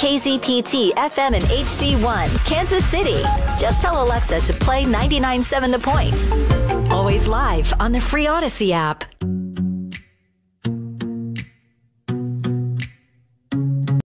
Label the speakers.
Speaker 1: KZPT FM and HD1, Kansas City. Just tell Alexa to play 99.7 The Point. Always live on the free Audacy app.